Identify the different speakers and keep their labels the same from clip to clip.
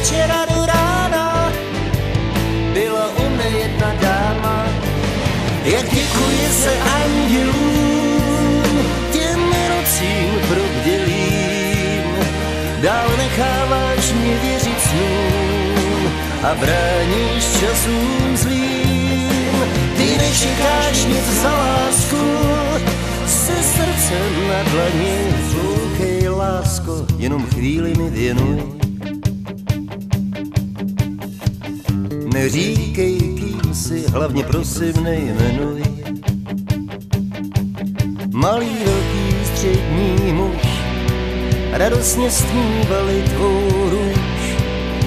Speaker 1: večera do rána byla u mne jedna dáma. Jak děkuji se andělům, těm nocím probdělým, dál necháváš mě věřit snům a bráníš časům zlým. Ty nečekáš nic za lásku, se srdcem na dlaně, zloukej lásko, jenom chvíli mi věnuj. Neříkej, kým si, hlavně prosím nejmenuj. Malý, velký, střední muž, radostně snívali tvou růž.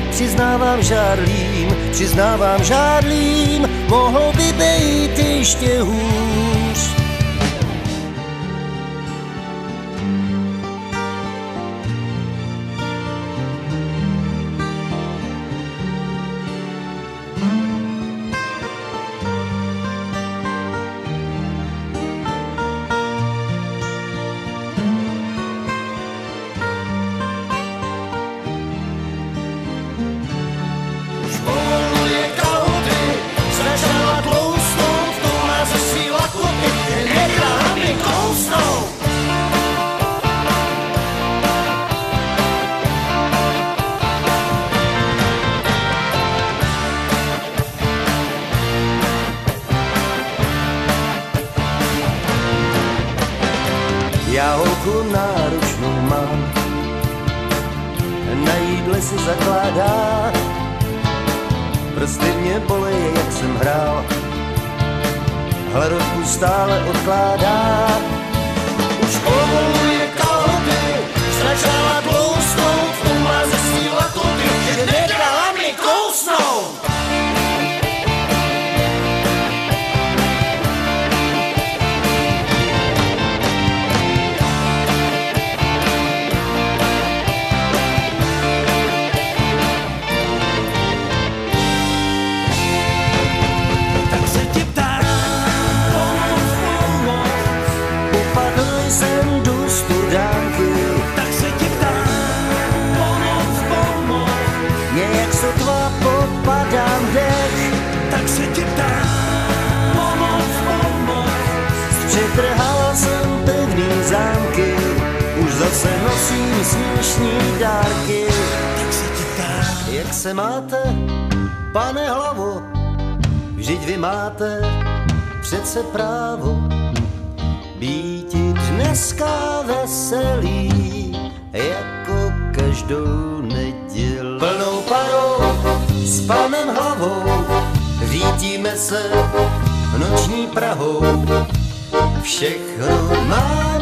Speaker 1: Přiznávám žádlím, přiznávám žádlím, mohl by být ještě hůř. Já holku náročnou mám, na jídle si zakládá, prsty mě bolejí, jak jsem hrál, hladovku stále odkládá. Už povoluje zase nosím směšní dárky.
Speaker 2: tak se ti ptám,
Speaker 1: Jak se máte, pane hlavo? Vždyť vy máte přece právo býti dneska veselý, jako každou neděli. Plnou parou s panem hlavou řítíme se noční Prahou. Všechno máme